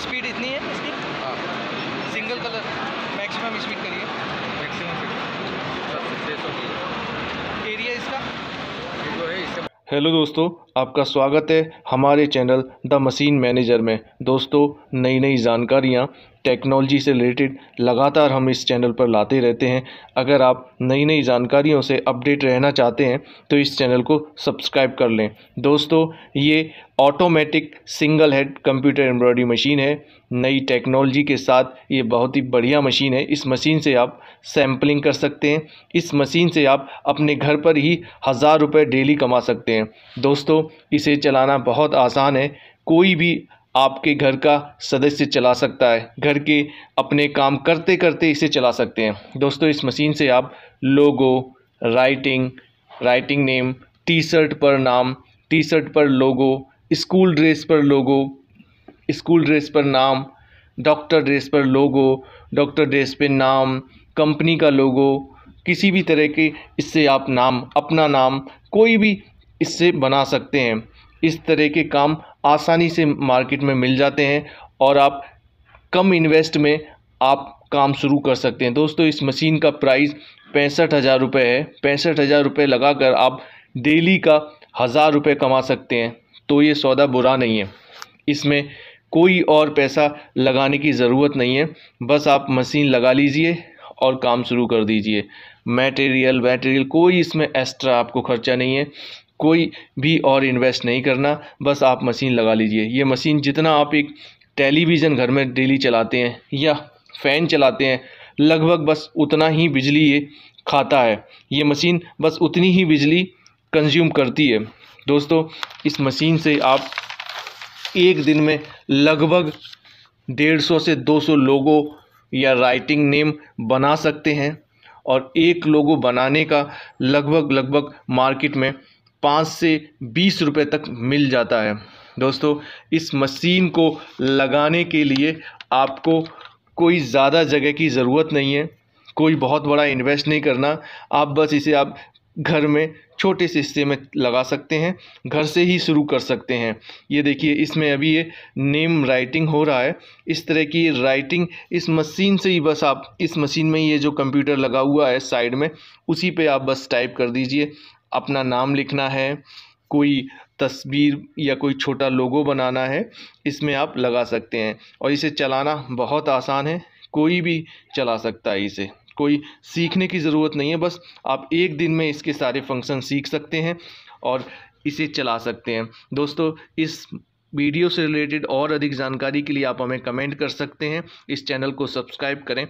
Speed इतनी है इसकी हाँ। सिंगल कलर मैक्सिमम स्पीड करिए। मैक्सिमम एरिया इसका? ये जो है इससे हेलो दोस्तों आपका स्वागत है हमारे चैनल द मशीन मैनेजर में। दोस्तों नई नई जानकारियाँ टेक्नोलॉजी से रिलेटेड लगातार हम इस चैनल पर लाते रहते हैं। अगर आप नई नई जानकारियों से अपडेट रहना चाहते हैं तो इस चैनल को सब्सक्राइब कर लें। दोस्तों, ये automatic single head computer embroidery machine है। नई टेक्नोलॉजी के साथ ये बहुत ही बढ़िया मशीन है। इस मशीन से आप सैम्पलिंग कर सकते हैं। इस मशीन से आप अपने घर पर ही हज़ार रुपये डेली कमा सकते हैं। दोस्तों, इसे चलाना बहुत आसान है। कोई भी आपके घर का सदस्य चला सकता है। घर के अपने काम करते करते इसे चला सकते हैं। दोस्तों, इस मशीन से आप logo, writing writing name T shirt पर नाम टी शर्ट पर लोगो, स्कूल ड्रेस पर लोगो, स्कूल ड्रेस पर नाम, डॉक्टर ड्रेस पर लोगो, डॉक्टर ड्रेस पे नाम, कंपनी का लोगो, किसी भी तरह के इससे आप नाम, अपना नाम, कोई भी इससे बना सकते हैं। इस तरह के काम आसानी से मार्केट में मिल जाते हैं और आप कम इन्वेस्ट में आप काम शुरू कर सकते हैं। दोस्तों, इस मशीन का प्राइस पैंसठ हज़ार रुपये है। पैंसठ हज़ार रुपये लगाकर आप डेली का हज़ार रुपये कमा सकते हैं। तो ये सौदा बुरा नहीं है। इसमें कोई और पैसा लगाने की ज़रूरत नहीं है। बस आप मशीन लगा लीजिए और काम शुरू कर दीजिए। मटेरियल वैटेरियल कोई इसमें एक्स्ट्रा आपको खर्चा नहीं है। कोई भी और इन्वेस्ट नहीं करना, बस आप मशीन लगा लीजिए। ये मशीन जितना आप एक टेलीविज़न घर में डेली चलाते हैं या फ़ैन चलाते हैं, लगभग बस उतना ही बिजली ये खाता है। ये मशीन बस उतनी ही बिजली कंज्यूम करती है। दोस्तों, इस मशीन से आप एक दिन में लगभग डेढ़ सौ से दो सौ लोगों या राइटिंग नेम बना सकते हैं और एक लोगो बनाने का लगभग लगभग मार्केट में पाँच से बीस रुपए तक मिल जाता है। दोस्तों, इस मशीन को लगाने के लिए आपको कोई ज़्यादा जगह की ज़रूरत नहीं है, कोई बहुत बड़ा इन्वेस्ट नहीं करना। आप बस इसे आप घर में छोटे से हिस्से में लगा सकते हैं, घर से ही शुरू कर सकते हैं। ये देखिए, इसमें अभी ये नेम राइटिंग हो रहा है। इस तरह की राइटिंग इस मशीन से ही बस आप, इस मशीन में ये जो कंप्यूटर लगा हुआ है साइड में, उसी पे आप बस टाइप कर दीजिए। अपना नाम लिखना है, कोई तस्वीर या कोई छोटा लोगो बनाना है, इसमें आप लगा सकते हैं। और इसे चलाना बहुत आसान है, कोई भी चला सकता है इसे। कोई सीखने की ज़रूरत नहीं है, बस आप एक दिन में इसके सारे फ़ंक्शन सीख सकते हैं और इसे चला सकते हैं। दोस्तों, इस वीडियो से रिलेटेड और अधिक जानकारी के लिए आप हमें कमेंट कर सकते हैं। इस चैनल को सब्सक्राइब करें।